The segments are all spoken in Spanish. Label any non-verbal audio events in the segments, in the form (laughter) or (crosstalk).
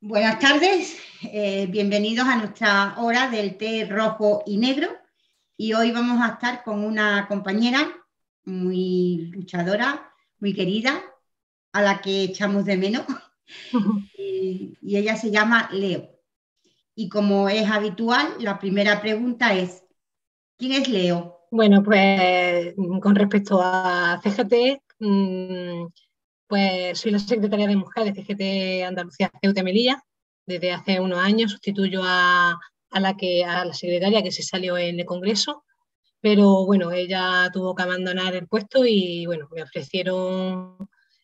Buenas tardes, eh, bienvenidos a nuestra hora del té rojo y negro. Y hoy vamos a estar con una compañera muy luchadora, muy querida, a la que echamos de menos. (laughs) y, y ella se llama Leo. Y como es habitual, la primera pregunta es, ¿quién es Leo? Bueno, pues con respecto a CGT, mm, pues soy la secretaria de Mujer de CGT Andalucía Ceuta Melilla. Desde hace unos años sustituyo a, la, que, a la secretaria que se salió en el Congreso, pero bueno, ella tuvo que abandonar el puesto y bueno, me ofrecieron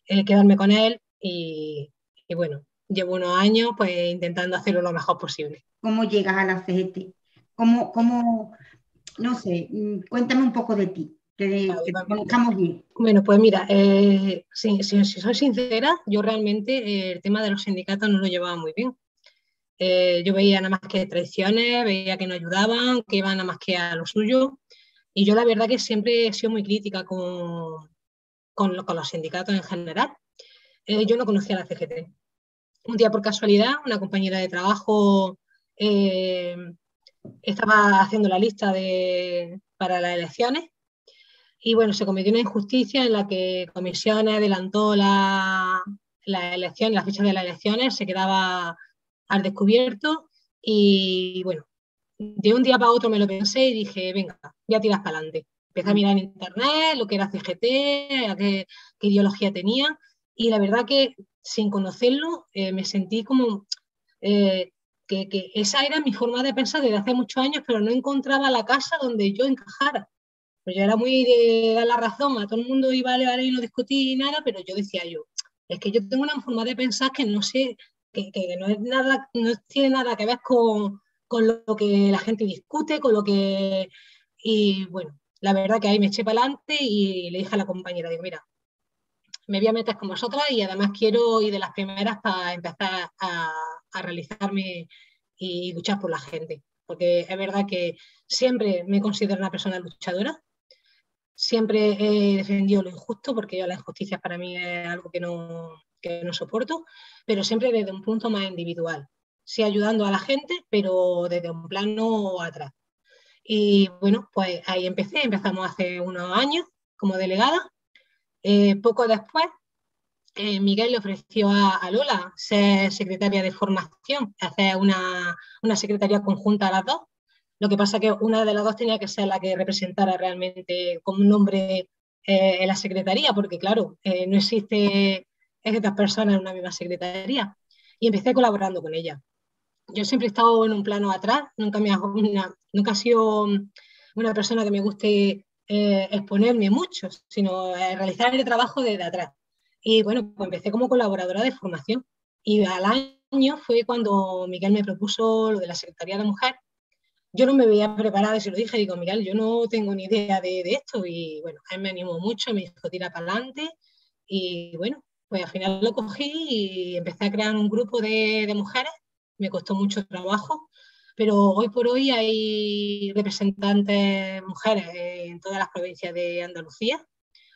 el quedarme con él y, y bueno, llevo unos años pues intentando hacerlo lo mejor posible. ¿Cómo llegas a la CGT? ¿Cómo, cómo no sé, mm, cuéntame un poco de ti, que, conozcamos bien. Bueno, pues mira, eh, si, soy sincera, yo realmente eh, el tema de los sindicatos no lo llevaba muy bien. Eh, yo veía nada más que traiciones, veía que no ayudaban, que iban nada más que a lo suyo. Y yo la verdad que siempre he sido muy crítica con, con, los sindicatos en general. yo no conocía la CGT. Un día por casualidad, una compañera de trabajo estaba haciendo la lista de, para las elecciones y bueno, se cometió una injusticia en la que Comisiones adelantó la, la elección, la fecha de las elecciones, se quedaba al descubierto y bueno, de un día para otro me lo pensé y dije, venga, ya tiras para adelante. Empecé a mirar en internet lo que era CGT, qué, ideología tenía y la verdad que sin conocerlo eh, me sentí como eh, que, esa era mi forma de pensar desde hace muchos años, pero no encontraba la casa donde yo encajara. Pues yo era muy de dar la razón, a todo el mundo iba a vale y no discutí nada, pero yo decía yo, es que yo tengo una forma de pensar que no sé, que, no, es nada, no tiene nada que ver con, con lo que la gente discute, con lo que... Y bueno, la verdad que ahí me eché para adelante y le dije a la compañera, digo, mira, me voy a meter con vosotras y además quiero ir de las primeras para empezar a, a realizarme y luchar por la gente. Porque es verdad que siempre me considero una persona luchadora, siempre he defendido lo injusto, porque yo la injusticia para mí es algo que no, que no soporto, pero siempre desde un punto más individual. Sí ayudando a la gente, pero desde un plano atrás. Y bueno, pues ahí empecé, empezamos hace unos años como delegada. Eh, poco después eh, Miguel le ofreció a, Lola ser secretaria de formación, hacer una, secretaría conjunta a las dos. Lo que pasa que una de las dos tenía que ser la que representara realmente como un nombre eh, en la secretaría, porque claro, no existe estas personas en una misma secretaría. Y empecé colaborando con ella. Yo siempre he estado en un plano atrás, nunca, me nunca he sido una persona que me guste exponerme mucho, sino realizar el trabajo desde atrás. Y bueno, pues empecé como colaboradora de formación. Y al año fue cuando Miguel me propuso lo de la Secretaría de Mujer. Yo no me veía preparada y se lo dije, digo, Miguel, yo no tengo ni idea de, esto. Y bueno, él me animó mucho, me dijo, tira para adelante. Y bueno, pues al final lo cogí y empecé a crear un grupo de, de mujeres. Me costó mucho trabajo, pero hoy por hoy hay representantes mujeres en todas las provincias de Andalucía.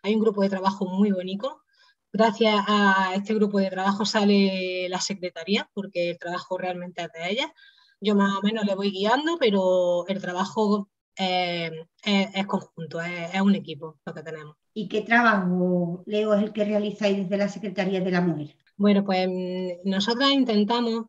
Hay un grupo de trabajo muy bonito Gracias a este grupo de trabajo sale la secretaría, porque el trabajo realmente es de ella. Yo más o menos le voy guiando, pero el trabajo eh, es, conjunto, es, un equipo lo que tenemos. ¿Y qué trabajo, Leo, es el que realizáis desde la Secretaría de la Mujer? Bueno, pues mm, nosotras intentamos,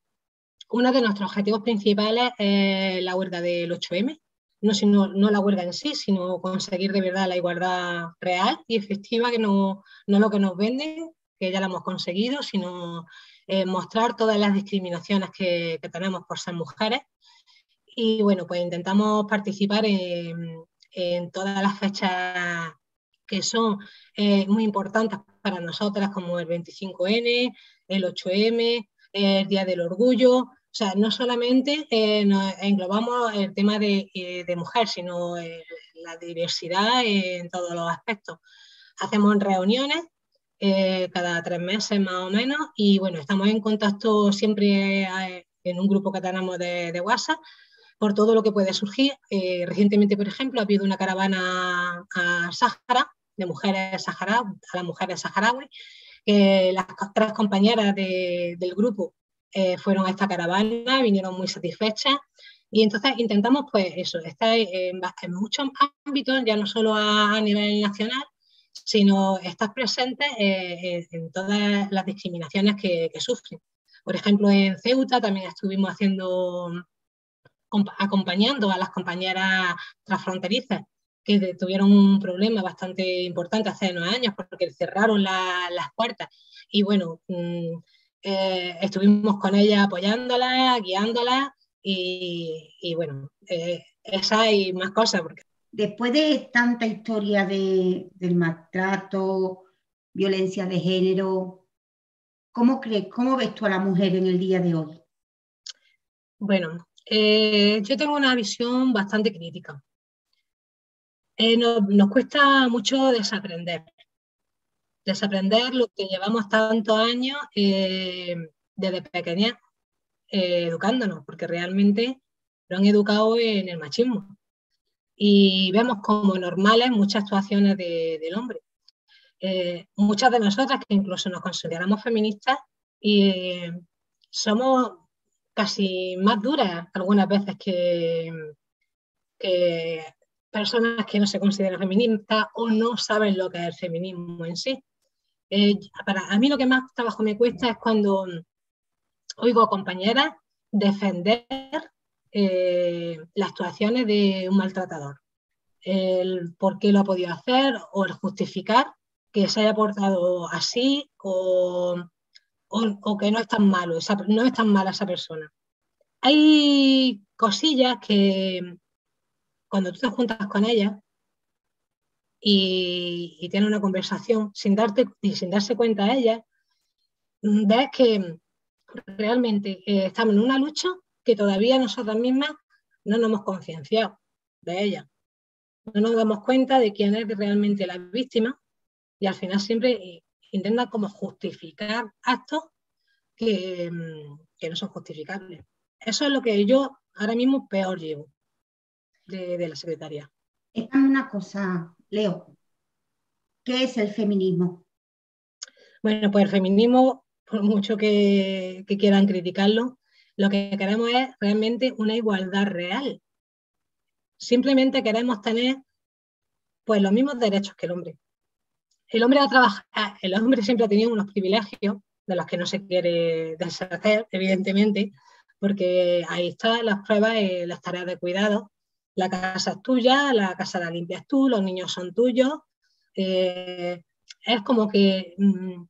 uno de nuestros objetivos principales es la huelga del 8M, no, la huelga en sí, sino conseguir de verdad la igualdad real y efectiva, que no, no lo que nos venden, que ya la hemos conseguido, sino eh, mostrar todas las discriminaciones que, tenemos por ser mujeres. Y bueno, pues intentamos participar en, todas las fechas que son eh, muy importantes para nosotras, como el 25N, el 8M, el Día del Orgullo, o sea, no solamente eh, englobamos el tema de, eh, mujer, sino eh, la diversidad en todos los aspectos. Hacemos reuniones cada tres meses más o menos y bueno, estamos en contacto siempre en un grupo que tenemos de, WhatsApp por todo lo que puede surgir. Recientemente, por ejemplo, ha habido una caravana a Sáhara, de mujeres saharaui, a las mujeres saharauis, que las tres compañeras del grupo eh, fueron a esta caravana, vinieron muy satisfechas y entonces intentamos, pues eso, estar en, muchos ámbitos, ya no solo a, nivel nacional, sino estar presentes eh, en todas las discriminaciones que, que, sufren. Por ejemplo, en Ceuta también estuvimos haciendo acompañando a las compañeras transfronterizas que tuvieron un problema bastante importante hace unos años porque cerraron las puertas. Y bueno, mm, eh, estuvimos con ellas apoyándolas, guiándolas y, bueno, eh, esa y más cosas. Porque... Después de tanta historia de, del maltrato, violencia de género, ¿cómo crees, cómo ves tú a la mujer en el día de hoy? Bueno, eh, yo tengo una visión bastante crítica. Eh, nos, cuesta mucho desaprender. Desaprender lo que llevamos tantos años eh, desde pequeña educándonos, porque realmente lo han educado en el machismo. Y vemos como normales muchas actuaciones del hombre. muchas de nosotras que incluso nos consideramos feministas y somos casi más duras algunas veces que, personas que no se consideran feministas o no saben lo que es el feminismo en sí. Eh, para a mí lo que más trabajo me cuesta es cuando oigo a compañeras defender eh, las actuaciones de un maltratador, el por qué lo ha podido hacer o el justificar que se haya portado así o o, que no es tan malo, no es tan mala esa persona. Hay cosillas que cuando tú te juntas con ella y, y tienes una conversación sin, darte, sin darse cuenta a ella, ves que realmente eh, estamos en una lucha que todavía nosotras mismas no nos hemos concienciado de ella. No nos damos cuenta de quién es realmente la víctima y al final siempre intenta como justificar actos que, mm, que, no son justificables. Eso es lo que yo ahora mismo peor llevo de, la secretaría. Es una cosa, Leo. ¿Qué es el feminismo? Bueno, pues el feminismo, por mucho que, quieran criticarlo, lo que queremos es realmente una igualdad real. Simplemente queremos tener pues los mismos derechos que el hombre el hombre, ha el hombre siempre ha tenido unos privilegios de los que no se quiere deshacer, evidentemente, porque ahí están las pruebas, y las tareas de cuidado. La casa es tuya, la casa la limpias tú, los niños son tuyos. Eh, es como que mm,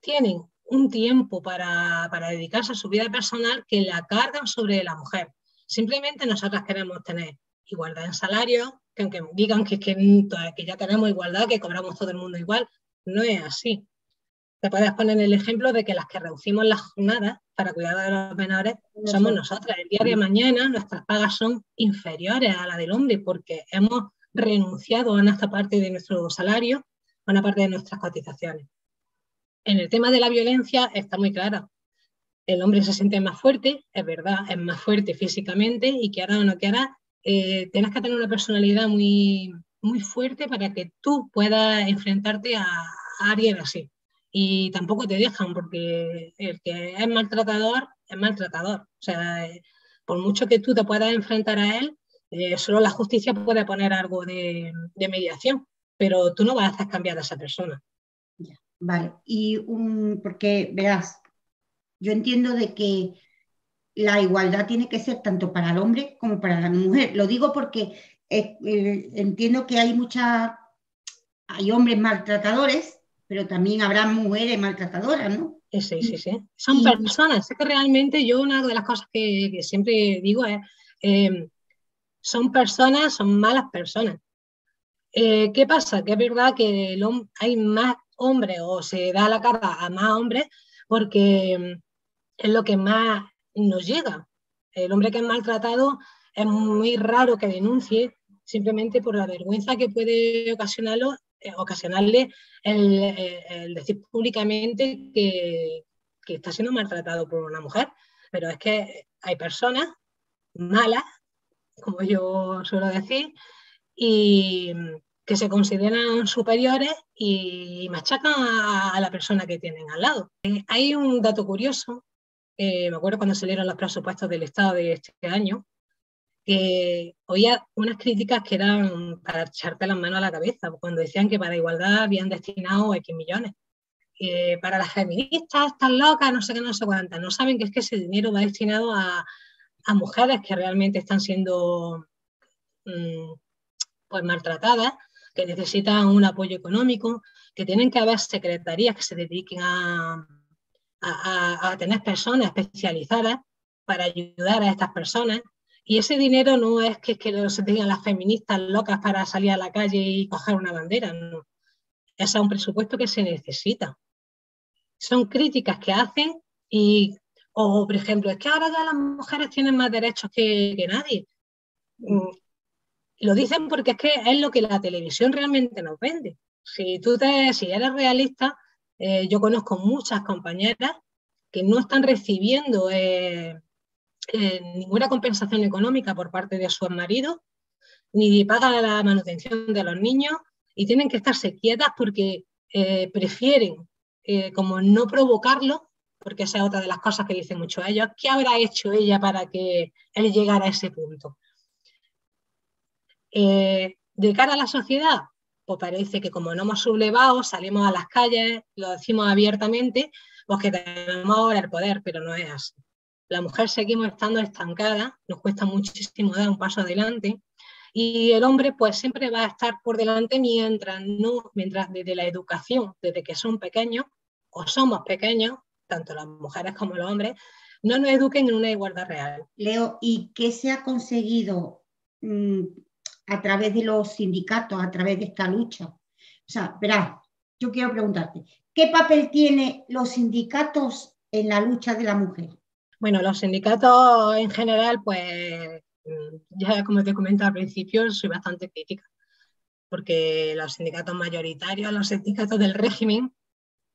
tienen un tiempo para, dedicarse a su vida personal que la cargan sobre la mujer. Simplemente nosotras queremos tener igualdad en salario, que aunque digan que, que, que ya tenemos igualdad, que cobramos todo el mundo igual, no es así. Te puedes poner el ejemplo de que las que reducimos las jornadas para cuidar de los menores somos nosotras. El día de mañana nuestras pagas son inferiores a la del hombre porque hemos renunciado a nuestra parte de nuestro salario, a una parte de nuestras cotizaciones. En el tema de la violencia está muy claro. El hombre se siente más fuerte, es verdad, es más fuerte físicamente y que ahora o no que hará, eh, tienes que tener una personalidad muy, muy fuerte para que tú puedas enfrentarte a, alguien así. Y tampoco te dejan, porque el que es maltratador es maltratador. O sea, eh, por mucho que tú te puedas enfrentar a él, eh, solo la justicia puede poner algo de, mediación, pero tú no vas a hacer cambiar a esa persona. vale, y porque verás, yo entiendo de que la igualdad tiene que ser tanto para el hombre como para la mujer. Lo digo porque eh, entiendo que hay muchas, hay hombres maltratadores, pero también habrá mujeres maltratadoras, ¿no? Sí, sí, sí. Son personas. Es que realmente yo una de las cosas que, siempre digo es, eh, son personas, son malas personas. Eh, ¿Qué pasa? Que es verdad que hay más hombres o se da la cara a más hombres porque mm, es lo que más nos llega. El hombre que es maltratado es muy raro que denuncie simplemente por la vergüenza que puede ocasionarlo, eh, ocasionarle el, decir públicamente que, está siendo maltratado por una mujer. Pero es que hay personas malas como yo suelo decir, y que se consideran superiores y machacan a, la persona que tienen al lado. Eh, hay un dato curioso, me acuerdo cuando salieron los presupuestos del Estado de este año, que oía unas críticas que eran para echarte las manos a la cabeza, cuando decían que para igualdad habían destinado X millones. para las feministas, están locas, no sé qué, no sé cuántas, no saben que es que ese dinero va destinado a, a mujeres que realmente están siendo mm, pues maltratadas, que necesitan un apoyo económico, que tienen que haber secretarías que se dediquen a, a, a tener personas especializadas para ayudar a estas personas y ese dinero no es que, se tengan las feministas locas para salir a la calle y coger una bandera, no. Es un presupuesto que se necesita. Son críticas que hacen y, o por ejemplo, es que ahora ya las mujeres tienen más derechos que, nadie. Mm, lo dicen porque es que es lo que la televisión realmente nos vende. Si tú te, si eres realista, eh, yo conozco muchas compañeras que no están recibiendo eh, eh, ninguna compensación económica por parte de su marido, ni paga la manutención de los niños y tienen que estarse quietas porque eh, prefieren eh, como no provocarlo, porque esa es otra de las cosas que dicen muchos ellos, ¿qué habrá hecho ella para que él llegara a ese punto? de cara a la sociedad, pues parece que como no hemos sublevado, salimos a las calles, lo decimos abiertamente, pues que tenemos ahora el poder, pero no es así la mujer seguimos estando estancada, nos cuesta muchísimo dar un paso adelante y el hombre pues siempre va a estar por delante mientras no, mientras desde la educación, desde que son pequeños o somos pequeños, tanto las mujeres como los hombres, no nos eduquen en una igualdad real. Leo, ¿y qué se ha conseguido mm, a través de los sindicatos, a través de esta lucha? O sea, verás, yo quiero preguntarte, ¿qué papel tienen los sindicatos en la lucha de la mujer? Bueno, los sindicatos en general, pues mm, ya como te comentado al principio, soy bastante crítica, porque los sindicatos mayoritarios, los sindicatos del régimen,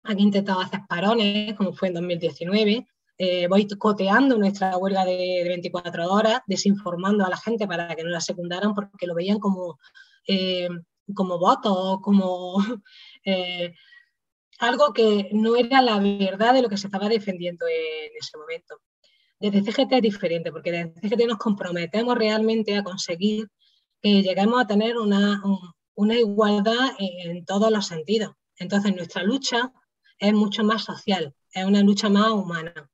han intentado hacer parones, como fue en 2019, eh, boicoteando nuestra huelga de, 24 horas, desinformando a la gente para que no la secundaran porque lo veían como, eh, como voto, como (laughs) eh, algo que no era la verdad de lo que se estaba defendiendo en ese momento. Desde CGT es diferente, porque desde CGT nos comprometemos realmente a conseguir que lleguemos a tener una, igualdad en, todos los sentidos. Entonces, nuestra lucha es mucho más social, es una lucha más humana.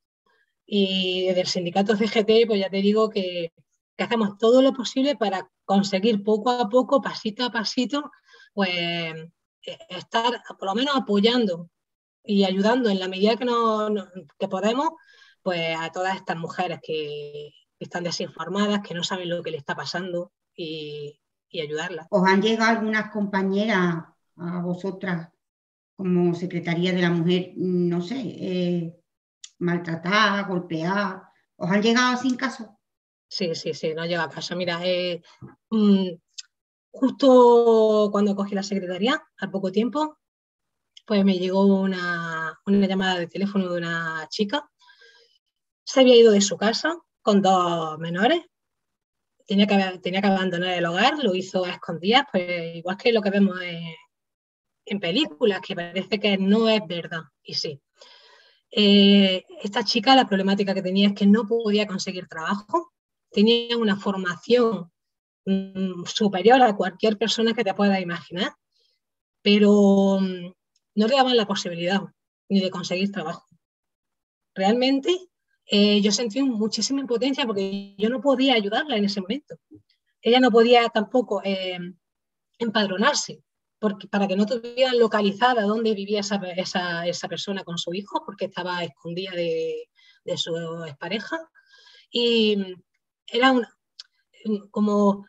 Y desde el sindicato CGT, pues ya te digo que, que hacemos todo lo posible para conseguir poco a poco, pasito a pasito, pues e, estar por lo menos apoyando y ayudando en la medida que, no, que podemos pues a todas estas mujeres que están desinformadas, que no saben lo que le está pasando y, ayudarlas. ¿Os han llegado algunas compañeras a vosotras como Secretaría de la Mujer, no sé, eh, maltratadas, golpeadas? ¿Os han llegado sin caso? Sí, sí, sí, no llega a caso. Mira, eh, mm, justo cuando cogí la secretaría, al poco tiempo, pues me llegó una, una llamada de teléfono de una chica se había ido de su casa con dos menores, tenía que, tenía que abandonar el hogar, lo hizo a escondidas, pues igual que lo que vemos en, películas, que parece que no es verdad, y sí. Eh, esta chica, la problemática que tenía es que no podía conseguir trabajo, tenía una formación mm, superior a cualquier persona que te pueda imaginar, pero mm, no le daban la posibilidad ni de conseguir trabajo. Realmente eh, yo sentí muchísima impotencia porque yo no podía ayudarla en ese momento. Ella no podía tampoco eh, empadronarse porque, para que no tuvieran localizada dónde vivía esa, esa, esa, persona con su hijo, porque estaba escondida de, de su expareja. Y era una, como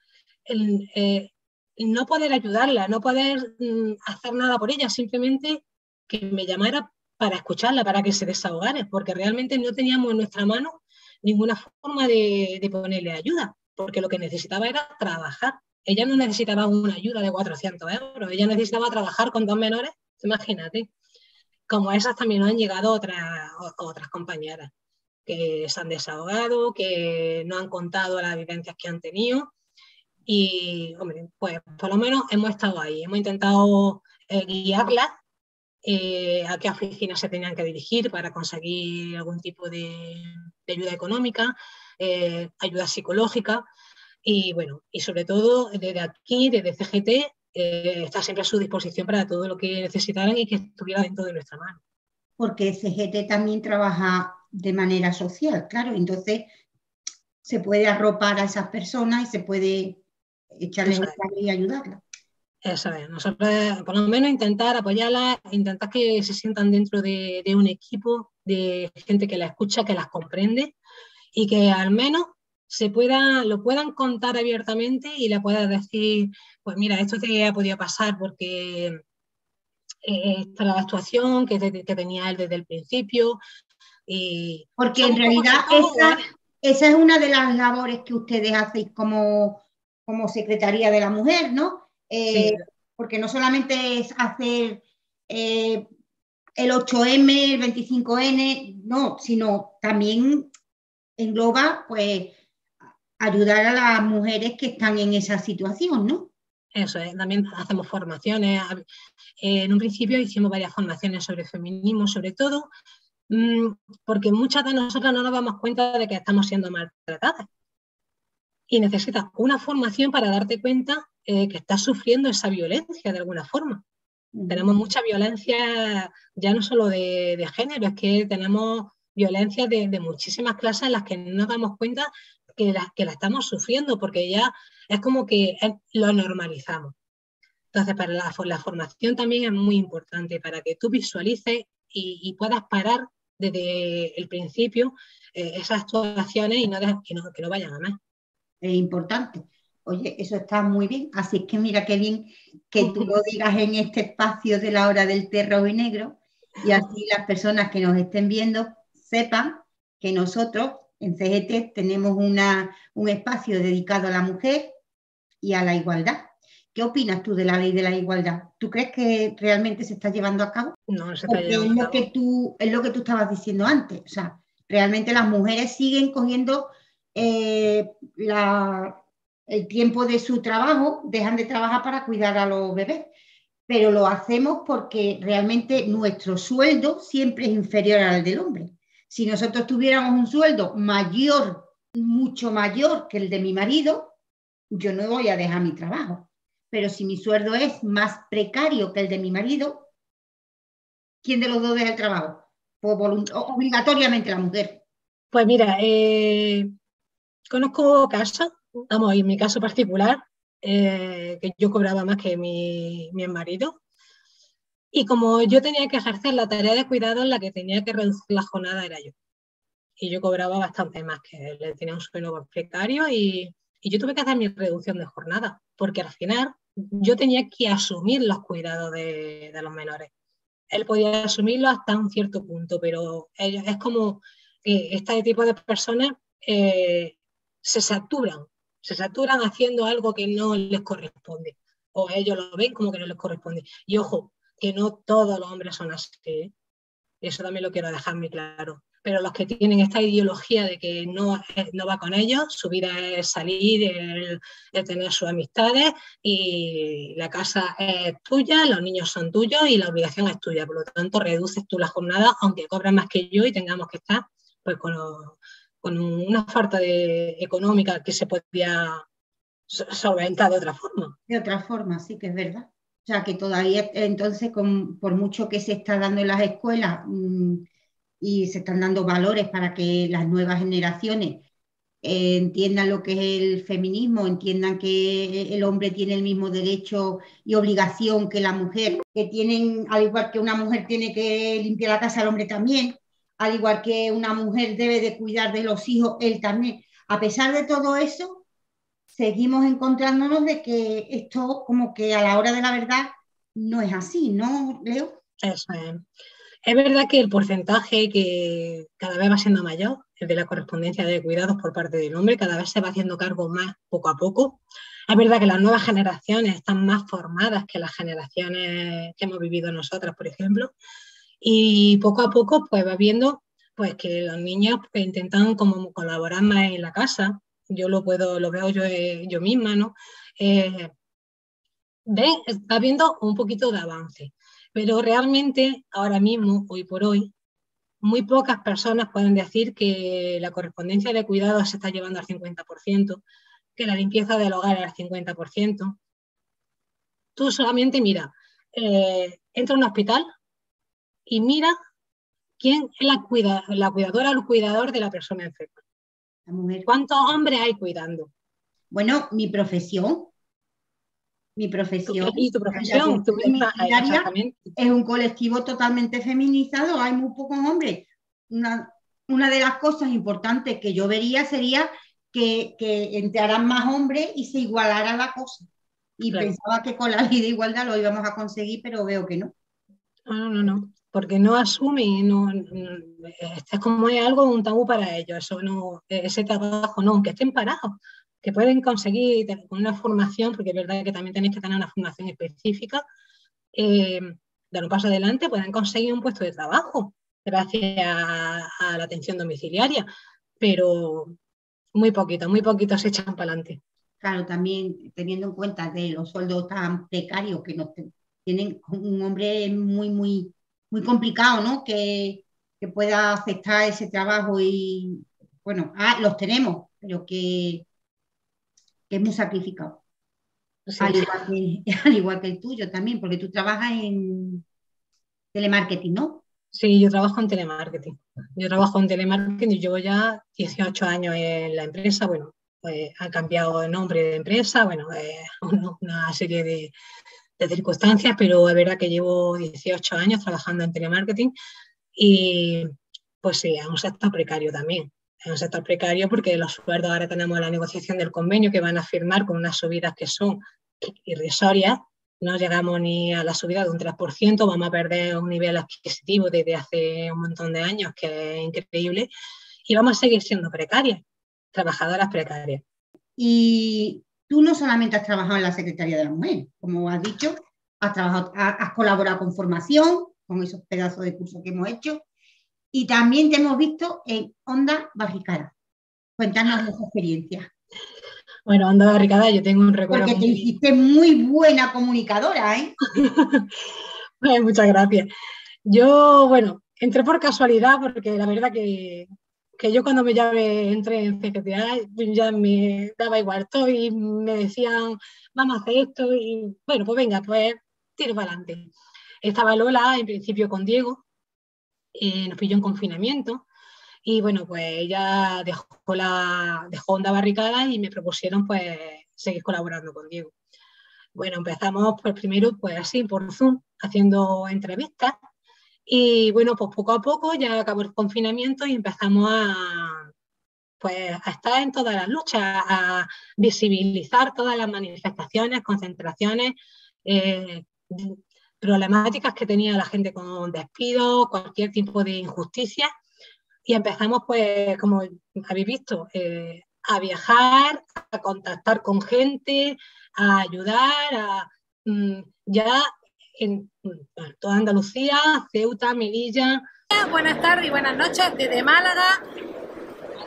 eh, no poder ayudarla, no poder mm, hacer nada por ella, simplemente que me llamara para escucharla, para que se desahogara, porque realmente no teníamos en nuestra mano ninguna forma de, ponerle ayuda, porque lo que necesitaba era trabajar. Ella no necesitaba una ayuda de 400 euros, ella necesitaba trabajar con dos menores, imagínate. Como esas también han llegado otras, otras compañeras. que se han desahogado, que no han contado las vivencias que han tenido. Y, hombre, pues por lo menos hemos estado ahí, hemos intentado eh, guiarlas eh, a qué oficinas se tenían que dirigir para conseguir algún tipo de, ayuda económica, eh, ayuda psicológica. Y bueno, y sobre todo desde aquí, desde CGT, está siempre a su disposición para todo lo que necesitaran y que estuviera dentro de nuestra mano. Porque CGT también trabaja de manera social, claro, entonces se puede arropar a esas personas y se puede echarles un y ayudarlas. Eso es, nosotros por lo menos intentar apoyarlas, intentar que se sientan dentro de, un equipo de gente que la escucha, que las comprende y que al menos se pueda, lo puedan contar abiertamente y le pueda decir, pues mira, esto te ha podido pasar porque eh, esta la actuación que, que, tenía él desde el principio. Y porque en realidad esa, esa, es una de las labores que ustedes hacen como, como Secretaría de la Mujer, ¿no? Eh, porque no solamente es hacer eh, el 8M, el 25N, no, sino también engloba pues ayudar a las mujeres que están en esa situación, ¿no? Eso es, también hacemos formaciones. En un principio hicimos varias formaciones sobre feminismo, sobre todo, mm, porque muchas de nosotras no nos damos cuenta de que estamos siendo maltratadas. Y necesitas una formación para darte cuenta eh, que estás sufriendo esa violencia de alguna forma. Tenemos mucha violencia, ya no solo de, género, es que tenemos violencia de, muchísimas clases en las que no nos damos cuenta que la, que la estamos sufriendo, porque ya es como que lo normalizamos. Entonces, para la, la, formación también es muy importante, para que tú visualices y, puedas parar desde el principio eh, esas actuaciones y no, que, no, que no vayan a más. Es importante. Oye, eso está muy bien. Así es que mira qué bien que tú lo digas en este espacio de la hora del terror y negro y así las personas que nos estén viendo sepan que nosotros en CGT tenemos una, un espacio dedicado a la mujer y a la igualdad. ¿Qué opinas tú de la ley de la igualdad? ¿Tú crees que realmente se está llevando a cabo? No, no se está llevando es lo que tú Es lo que tú estabas diciendo antes. O sea, realmente las mujeres siguen cogiendo eh, la, el tiempo de su trabajo, dejan de trabajar para cuidar a los bebés. Pero lo hacemos porque realmente nuestro sueldo siempre es inferior al del hombre. Si nosotros tuviéramos un sueldo mayor, mucho mayor que el de mi marido, yo no voy a dejar mi trabajo. Pero si mi sueldo es más precario que el de mi marido, ¿quién de los dos deja el trabajo? Pues obligatoriamente la mujer. Pues mira, eh, conozco casos vamos, en mi caso particular, eh, que yo cobraba más que mi, mi marido. Y como yo tenía que ejercer la tarea de cuidado en la que tenía que reducir la jornada era yo. Y yo cobraba bastante más que él, tenía un sueldo precario y, y yo tuve que hacer mi reducción de jornada, porque al final yo tenía que asumir los cuidados de, los menores. Él podía asumirlo hasta un cierto punto, pero es como que este tipo de personas eh, se saturan se saturan haciendo algo que no les corresponde, o ellos lo ven como que no les corresponde. Y ojo, que no todos los hombres son así, ¿eh? eso también lo quiero dejar muy claro. Pero los que tienen esta ideología de que no, no va con ellos, su vida es salir, el, tener sus amistades y la casa es tuya, los niños son tuyos y la obligación es tuya. Por lo tanto, reduces tú la jornada, aunque cobras más que yo y tengamos que estar pues, con, los, con una falta de, económica que se podía solventar de otra forma. De otra forma, sí que es verdad. O sea, que todavía entonces, por mucho que se está dando en las escuelas mm, y se están dando valores para que las nuevas generaciones eh, entiendan lo que es el feminismo, entiendan que el hombre tiene el mismo derecho y obligación que la mujer, que tienen, al igual que una mujer tiene que limpiar la casa, el hombre también, al igual que una mujer debe de cuidar de los hijos, él también. A pesar de todo eso, seguimos encontrándonos de que esto como que a la hora de la verdad no es así, ¿no, Leo? Eso es. Es verdad que el porcentaje que cada vez va siendo mayor, el de la correspondencia de cuidados por parte del hombre, cada vez se va haciendo cargo más poco a poco. Es verdad que las nuevas generaciones están más formadas que las generaciones que hemos vivido nosotras, por ejemplo, y poco a poco pues va viendo pues que los niños pues, intentan como colaborar más en la casa. Yo lo puedo, lo veo yo, eh, yo misma, ¿no? Eh, está habiendo un poquito de avance, pero realmente ahora mismo, hoy por hoy, muy pocas personas pueden decir que la correspondencia de cuidados se está llevando al 50%, que la limpieza del hogar al 50%. Tú solamente mira, eh, entra a un hospital y mira quién es la, cuida, la cuidadora o el cuidador de la persona enferma. ¿Cuántos hombres hay cuidando? Bueno, mi profesión. Mi profesión. ¿Y tu profesión? es un colectivo totalmente feminizado, hay muy pocos hombres. Una, una de las cosas importantes que yo vería sería que, que entraran más hombres y se igualara la cosa. Y pensaba que con la ley de igualdad lo íbamos a conseguir, pero veo que no. No, no, no, porque no asume, no, es como es algo un tabú para ellos, eso no, ese trabajo no, aunque estén parados, que pueden conseguir con una formación, porque es verdad que también tenéis que tener una formación específica, eh, dar un paso adelante, pueden conseguir un puesto de trabajo gracias a, la atención domiciliaria, pero muy poquito, muy poquito se echan para adelante. Claro, también teniendo en cuenta de los sueldos tan precarios que nos tienen un hombre muy, muy, muy complicado, ¿no? Que, pueda aceptar ese trabajo y, bueno, ah, los tenemos, pero que, es muy sacrificado. Al, igual que, (laughs) al igual que el tuyo también, porque tú trabajas en telemarketing, ¿no? Sí, yo trabajo en telemarketing. Yo trabajo en telemarketing y llevo ya 18 años en la empresa. Bueno, pues, ha cambiado de nombre de empresa, bueno, eh, (laughs) una serie de, circunstancias, pero es verdad que llevo 18 años trabajando en telemarketing y pues sí, es un sector precario también. Es un sector precario porque los sueldos ahora tenemos la negociación del convenio que van a firmar con unas subidas que son irrisorias no llegamos ni a la subida de un 3%, vamos a perder un nivel adquisitivo desde hace un montón de años, que es increíble, y vamos a seguir siendo precarias, trabajadoras precarias. Y tú no solamente has trabajado en la Secretaría de la Mujer, como has dicho, has, trabajado, has colaborado con formación, con esos pedazos de curso que hemos hecho, y también te hemos visto en Onda Barricada. Cuéntanos esa experiencia. Bueno, Onda Barricada, yo tengo un recuerdo. Porque te hiciste muy buena comunicadora, ¿eh? (laughs) muchas gracias. Yo, bueno, entré por casualidad porque la verdad que, yo cuando me llamé, entré en secretaría, ya me daba igual todo y me decían, vamos a hacer esto y bueno, pues venga, pues tiro para adelante. Estaba Lola en principio con Diego, eh, nos pilló en confinamiento y bueno, pues ella dejó, la, dejó Onda Barricada y me propusieron pues seguir colaborando con Diego. Bueno, empezamos pues primero pues así por Zoom, haciendo entrevistas y bueno, pues poco a poco ya acabó el confinamiento y empezamos a, pues, a estar en todas las luchas, a visibilizar todas las manifestaciones, concentraciones, eh, problemáticas que tenía la gente con despidos, cualquier tipo de injusticia. Y empezamos, pues, como habéis visto, eh, a viajar, a contactar con gente, a ayudar, a, mm, ya en toda Andalucía, Ceuta, Melilla. Buenas tardes y buenas noches desde Málaga,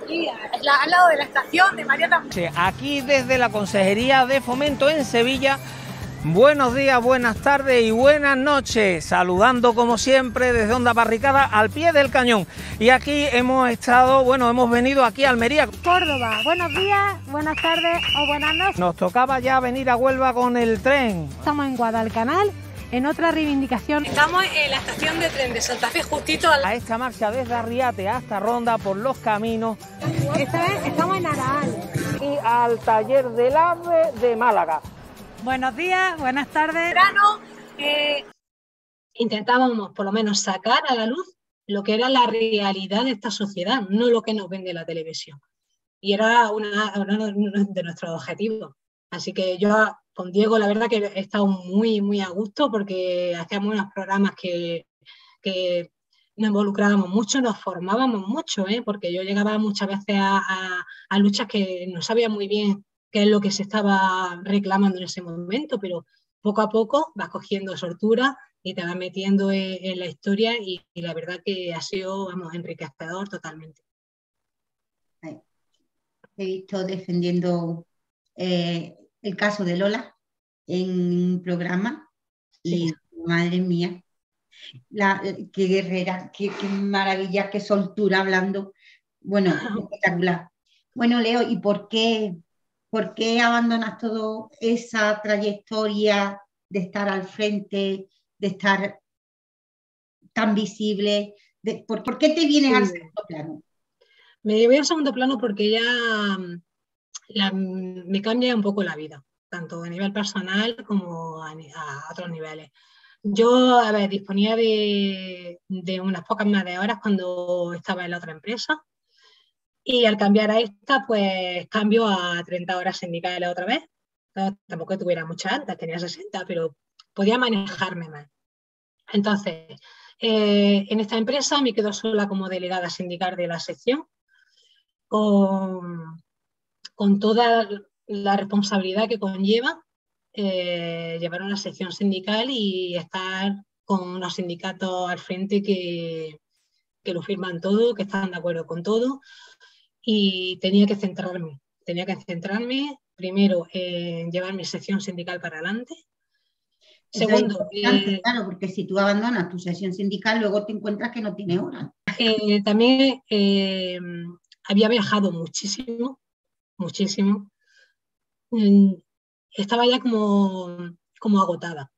aquí al lado de la estación de María Aquí desde la Consejería de Fomento en Sevilla Buenos días, buenas tardes y buenas noches. Saludando como siempre desde Onda Barricada al pie del cañón. Y aquí hemos estado, bueno, hemos venido aquí a Almería. Córdoba, buenos días, buenas tardes o buenas noches. Nos tocaba ya venir a Huelva con el tren. Estamos en Guadalcanal. En otra reivindicación. Estamos en la estación de tren de Santa Fe, justito a esta marcha desde Arriate hasta Ronda por los caminos. estamos en Araal. Y al taller del AVE de Málaga. Buenos días, buenas tardes. Eh, intentábamos por lo menos sacar a la luz lo que era la realidad de esta sociedad, no lo que nos vende la televisión. Y era una, uno de nuestros objetivos. Así que yo con Diego la verdad que he estado muy, muy a gusto porque hacíamos unos programas que, nos involucrábamos mucho, nos formábamos mucho, ¿eh? porque yo llegaba muchas veces a, a luchas que no sabía muy bien qué es lo que se estaba reclamando en ese momento, pero poco a poco vas cogiendo soltura, y te vas metiendo en, la historia y, la verdad que ha sido, vamos, enriquecedor totalmente. He visto defendiendo eh, el caso de Lola en un programa y madre mía, la, qué guerrera, qué, maravilla, qué soltura hablando. Bueno, (laughs) espectacular. Bueno, Leo, ¿y por qué, por qué abandonas toda esa trayectoria de estar al frente, de estar tan visible? por, qué te vienes al segundo plano? Me voy al segundo plano porque ya me cambia un poco la vida, tanto a nivel personal como a, otros niveles. Yo, a ver, disponía de, unas pocas más de horas cuando estaba en la otra empresa y al cambiar a esta, pues cambio a 30 horas sindicales otra vez. tampoco tuviera mucha antes, tenía 60, pero podía manejarme más. Entonces, eh, en esta empresa me quedo sola como delegada sindical de la sección, con, con toda la responsabilidad que conlleva eh, llevar una sección sindical y estar con los sindicatos al frente que, que lo firman todo, que están de acuerdo con todo. Y tenía que centrarme, tenía que centrarme primero en llevar mi sección sindical para adelante. Segundo, eh, claro, porque si tú abandonas tu sesión sindical, luego te encuentras que no tiene hora. Eh, también había viajado muchísimo, muchísimo. Mm, estaba ya como, como agotada.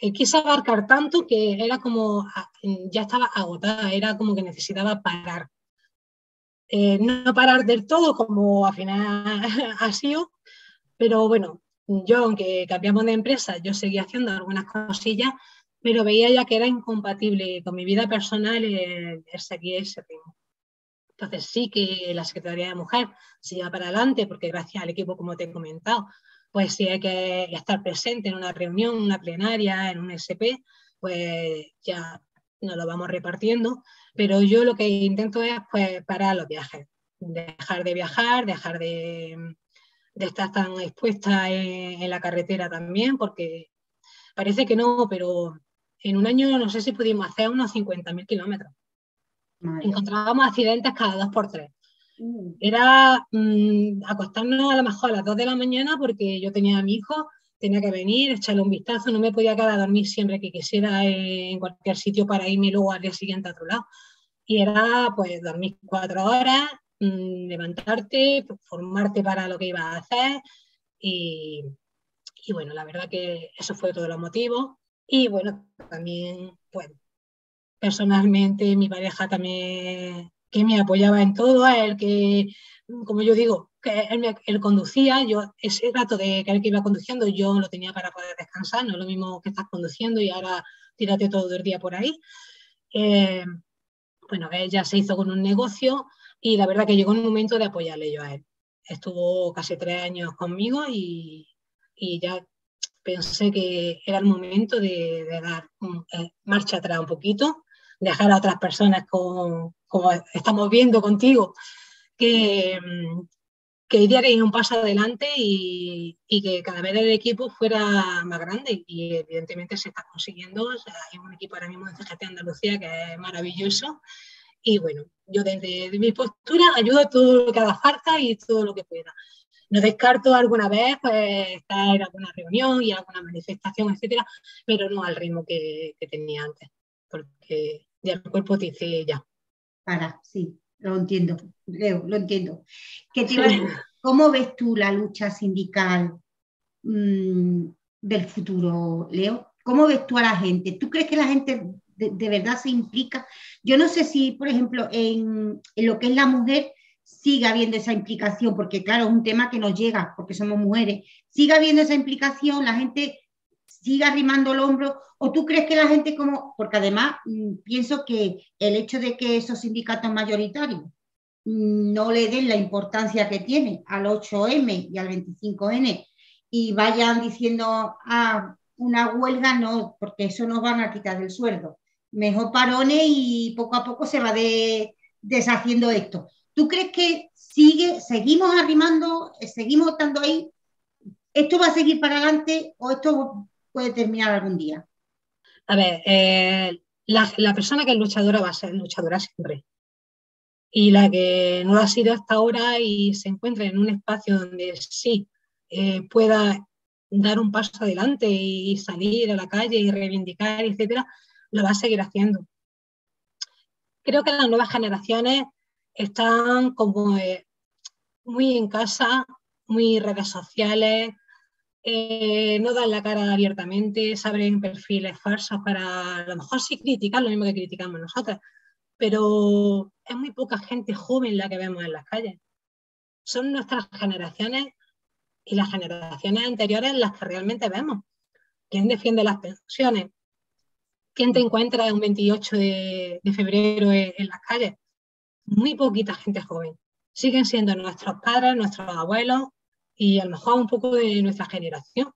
Eh, quise abarcar tanto que era como, ah, ya estaba agotada, era como que necesitaba parar. Eh, no parar del todo como al final (laughs) ha sido, pero bueno, yo aunque cambiamos de empresa, yo seguía haciendo algunas cosillas, pero veía ya que era incompatible con mi vida personal el, seguir ese ritmo. Entonces sí que la Secretaría de Mujer se lleva para adelante porque gracias al equipo, como te he comentado, pues si hay que estar presente en una reunión, una plenaria, en un SP, pues ya nos lo vamos repartiendo, pero yo lo que intento es pues parar los viajes, dejar de viajar, dejar de, estar tan expuesta en, la carretera también, porque parece que no, pero en un año no sé si pudimos hacer unos 50.000 kilómetros. Encontrábamos accidentes cada dos por tres. Mm. Era mm, acostarnos a lo mejor a las 2 de la mañana porque yo tenía a mi hijo, tenía que venir, echarle un vistazo, no me podía quedar a dormir siempre que quisiera en cualquier sitio para irme luego al día siguiente a otro lado. Y era pues dormir cuatro horas, mm, levantarte, formarte para lo que ibas a hacer y, y bueno, la verdad que eso fue todo los motivos. Y bueno, también, pues personalmente mi pareja también que me apoyaba en todo, el que, como yo digo, que él, conducía, yo ese rato de que él que iba conduciendo yo lo tenía para poder descansar, no es lo mismo que estás conduciendo y ahora tírate todo el día por ahí. Eh, bueno, ella se hizo con un negocio y la verdad que llegó un momento de apoyarle yo a él. Estuvo casi tres años conmigo y, y ya pensé que era el momento de, dar eh, marcha atrás un poquito, dejar a otras personas como estamos viendo contigo, que, que que un paso adelante y, que cada vez el equipo fuera más grande y evidentemente se está consiguiendo. hay un equipo ahora mismo de CGT Andalucía que es maravilloso y bueno, yo desde mi postura ayudo todo lo que haga falta y todo lo que pueda. No descarto alguna vez pues, estar en alguna reunión y alguna manifestación, etcétera, pero no al ritmo que, que tenía antes, porque ya el cuerpo dice ya, para, sí, lo entiendo, Leo, lo entiendo. ¿Cómo ves tú la lucha sindical mm, del futuro, Leo? ¿Cómo ves tú a la gente? ¿Tú crees que la gente de, verdad se implica? Yo no sé si, por ejemplo, en, en, lo que es la mujer sigue habiendo esa implicación, porque claro, es un tema que nos llega, porque somos mujeres, sigue habiendo esa implicación, la gente siga arrimando el hombro? ¿O tú crees que la gente como, porque además mm, pienso que el hecho de que esos sindicatos mayoritarios mm, no le den la importancia que tiene al 8M y al 25N y vayan diciendo a ah, una huelga, no, porque eso nos van a quitar el sueldo. Mejor parones y poco a poco se va deshaciendo esto. ¿Tú crees que sigue, seguimos arrimando, seguimos estando ahí? ¿Esto va a seguir para adelante o esto puede terminar algún día? A ver, eh, la, persona que es luchadora va a ser luchadora siempre. Y la que no lo ha sido hasta ahora y se encuentra en un espacio donde sí eh, pueda dar un paso adelante y salir a la calle y reivindicar, etcétera, lo va a seguir haciendo. Creo que las nuevas generaciones están como eh, muy en casa, muy redes sociales, eh, no dan la cara abiertamente, se abren perfiles falsos para a lo mejor sí criticar lo mismo que criticamos nosotras, pero es muy poca gente joven la que vemos en las calles. Son nuestras generaciones y las generaciones anteriores las que realmente vemos. ¿Quién defiende las pensiones? ¿Quién te encuentra un 28 de, febrero en, en, las calles? Muy poquita gente joven. Siguen siendo nuestros padres, nuestros abuelos, y a lo mejor un poco de nuestra generación.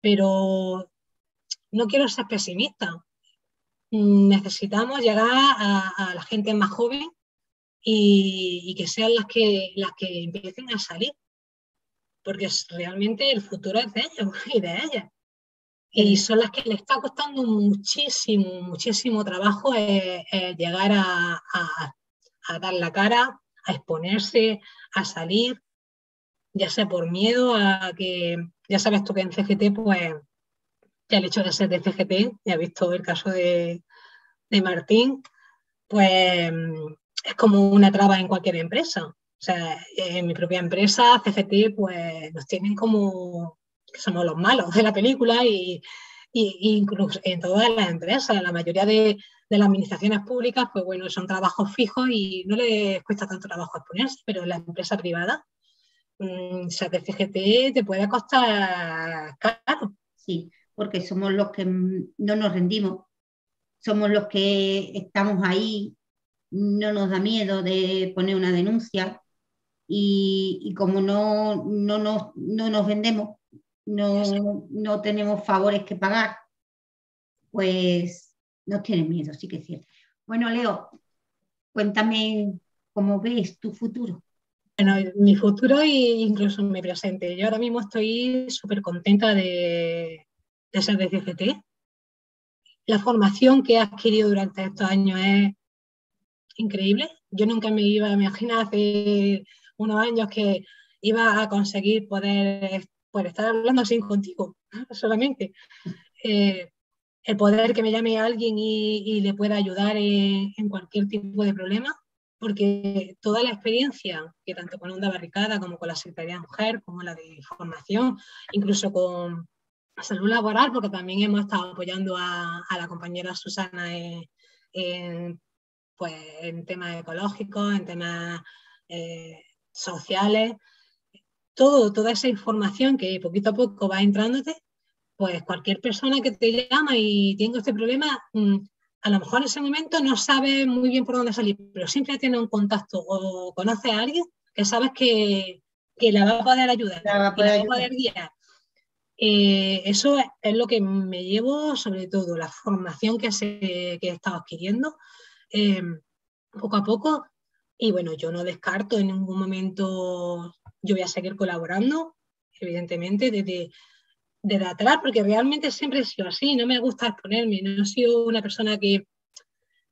Pero no quiero ser pesimista. Necesitamos llegar a, la gente más joven y, que sean las que, las que empiecen a salir. Porque realmente el futuro es de ellos (laughs) y de ellas. Y son las que le está costando muchísimo, muchísimo trabajo eh, eh, llegar a, a dar la cara, a exponerse, a salir, ya sea por miedo a que, ya sabes tú que en CGT, pues, ya el hecho de ser de CGT, ya he visto el caso de, Martín, pues es como una traba en cualquier empresa. O sea, en mi propia empresa, CGT, pues nos tienen como somos los malos de la película y, incluso en todas las empresas, la mayoría de, de, las administraciones públicas, pues bueno, son trabajos fijos y no les cuesta tanto trabajo exponerse, pero en la empresa privada, Mm, sea, de CGT te puede costar caro. Sí, porque somos los que no nos rendimos, somos los que estamos ahí, no nos da miedo de poner una denuncia y, como no, no, nos, no nos vendemos, no, no tenemos favores que pagar, pues nos tienen miedo, sí que es cierto. Bueno, Leo, cuéntame cómo ves tu futuro. Bueno, mi futuro e incluso mi presente. Yo ahora mismo estoy súper contenta de, ser de CCT. La formación que he adquirido durante estos años es increíble. Yo nunca me iba a imaginar hace unos años que iba a conseguir poder, estar hablando así contigo, (laughs) solamente. Eh, el poder que me llame alguien y, le pueda ayudar en cualquier tipo de problema porque toda la experiencia que tanto con Onda Barricada como con la Secretaría de Mujer, como la de formación, incluso con salud laboral, porque también hemos estado apoyando a, la compañera Susana en, pues, en temas ecológicos, en temas eh, sociales, todo, toda esa información que poquito a poco va entrándote, pues cualquier persona que te llama y tenga este problema, mm, a lo mejor en ese momento no sabe muy bien por dónde salir, pero siempre tiene un contacto o conoce a alguien que sabes que, que la va a poder ayudar, la va a poder, guiar. Eh, eso es, lo que me llevo, sobre todo, la formación que, se, que he estado adquiriendo eh, poco a poco. Y bueno, yo no descarto en ningún momento, yo voy a seguir colaborando, evidentemente, desde de atrás, porque realmente siempre he sido así, no me gusta exponerme, no he sido una persona que,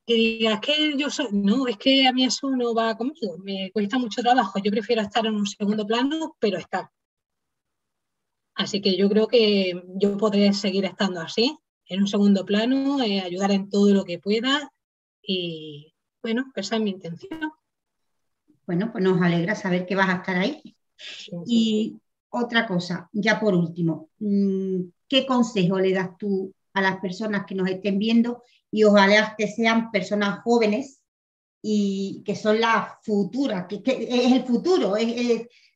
que diga, es que yo soy, no, es que a mí eso no va conmigo, me cuesta mucho trabajo, yo prefiero estar en un segundo plano, pero estar. Así que yo creo que yo podré seguir estando así, en un segundo plano, eh, ayudar en todo lo que pueda y bueno, esa es mi intención. Bueno, pues nos alegra saber que vas a estar ahí. Y otra cosa, ya por último, mm, ¿qué consejo le das tú a las personas que nos estén viendo y ojalá que sean personas jóvenes y que son las futuras, que, es el futuro,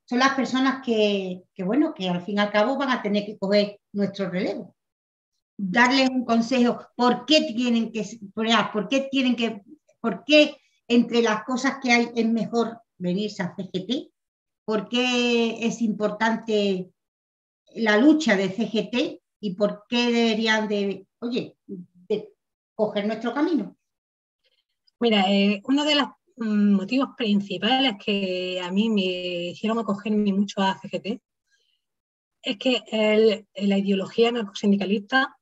son las personas que, bueno, que al fin y al cabo van a tener que coger nuestro relevo. Darles un consejo, ¿por qué tienen que, por qué tienen que, por qué entre las cosas que hay es mejor venirse a CGT por qué es importante la lucha de CGT y por qué deberían de, oye, coger nuestro camino. Mira, eh, uno de los mm, motivos principales que a mí me hicieron acogerme mucho a CGT es que la ideología narcosindicalista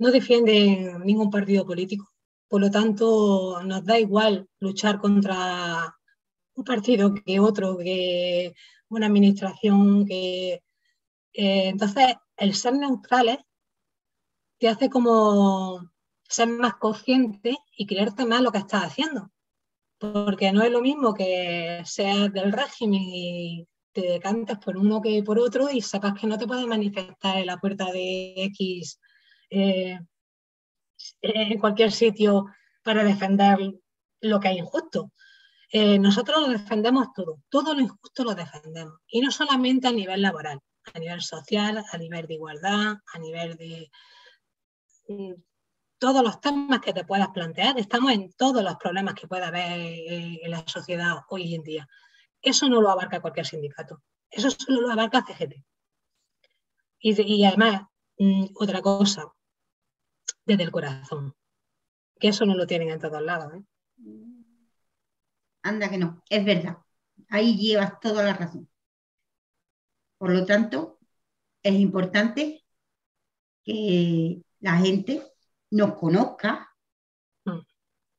no defienden ningún partido político. Por lo tanto, nos da igual luchar contra un partido que otro, que una administración, que... Eh, entonces, el ser neutrales te hace como ser más consciente y creerte más lo que estás haciendo. Porque no es lo mismo que seas del régimen y te decantes por uno que por otro y sepas que no te puedes manifestar en la puerta de X eh, en cualquier sitio para defender lo que es injusto. Eh, nosotros defendemos todo, todo lo injusto lo defendemos. Y no solamente a nivel laboral, a nivel social, a nivel de igualdad, a nivel de todos los temas que te puedas plantear. Estamos en todos los problemas que pueda haber eh, en la sociedad hoy en día. Eso no lo abarca cualquier sindicato. Eso solo lo abarca CGT. Y, además, mm, otra cosa, desde el corazón, que eso no lo tienen en todos lados. ¿eh? Anda que no, es verdad. Ahí llevas toda la razón. Por lo tanto, es importante que la gente nos conozca, mm.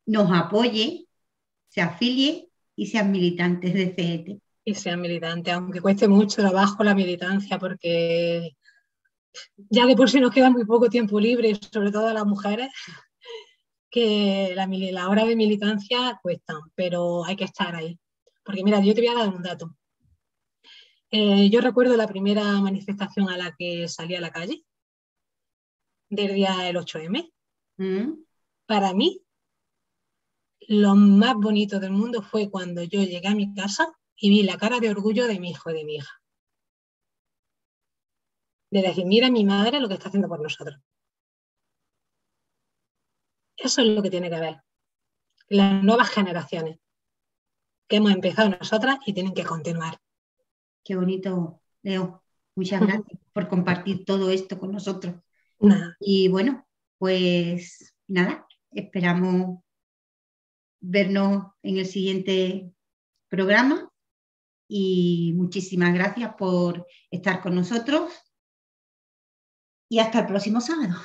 nos apoye, se afilie y sean militantes de CET. Y sean militantes, aunque cueste mucho trabajo la militancia, porque ya de por sí nos queda muy poco tiempo libre, sobre todo a las mujeres, que la, hora de militancia cuesta, pero hay que estar ahí. Porque mira, yo te voy a dar un dato. Eh, yo recuerdo la primera manifestación a la que salí a la calle, del día del 8M. Mm. Para mí, lo más bonito del mundo fue cuando yo llegué a mi casa y vi la cara de orgullo de mi hijo y de mi hija. De decir, mira mi madre lo que está haciendo por nosotros. Eso es lo que tiene que ver. Las nuevas generaciones que hemos empezado nosotras y tienen que continuar. Qué bonito, Leo. Muchas gracias por compartir todo esto con nosotros. Y bueno, pues nada, esperamos vernos en el siguiente programa y muchísimas gracias por estar con nosotros y hasta el próximo sábado.